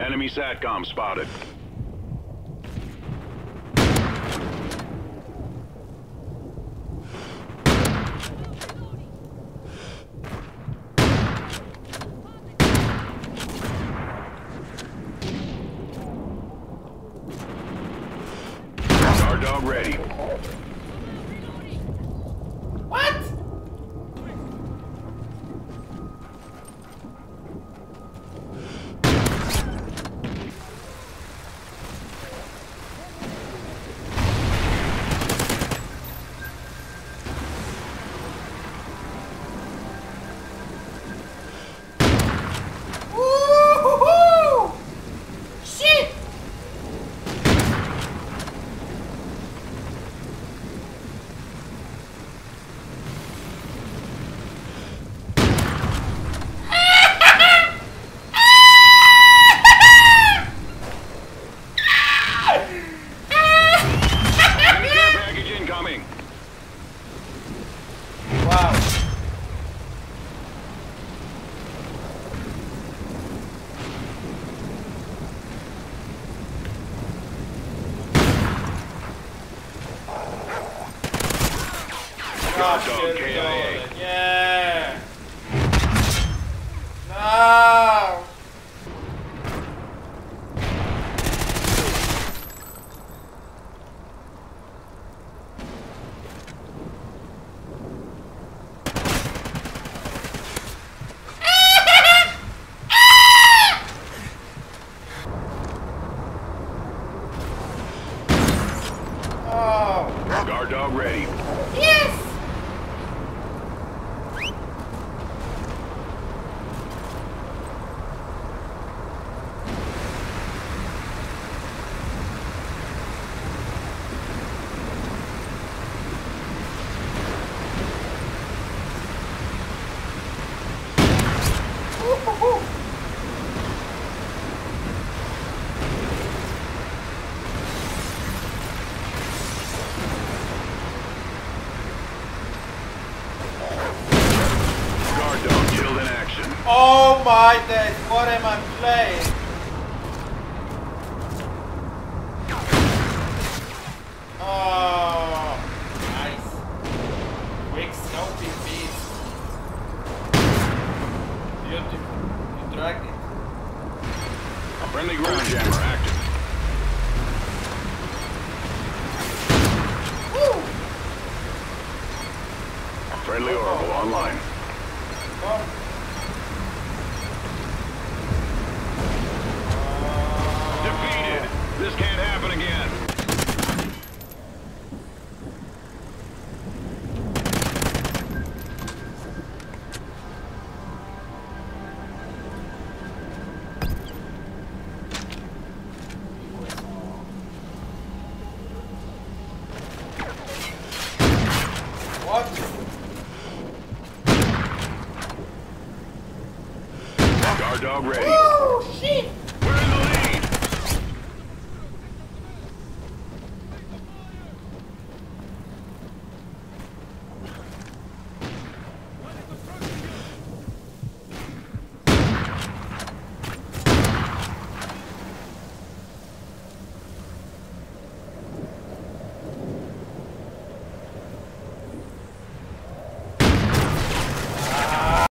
Enemy SATCOM spotted. Guard dog ready. Enemy package incoming. Wow. Guard Ah, dog KIA. Yeah. Oh. Guard dog ready. Yes. Oh my days, what am I playing? Oh, nice. Quick beast. Beautiful. You dragged it. Friendly ground jammer active. Woo! Friendly orbital online. Come. Guard dog ready. Oh shit!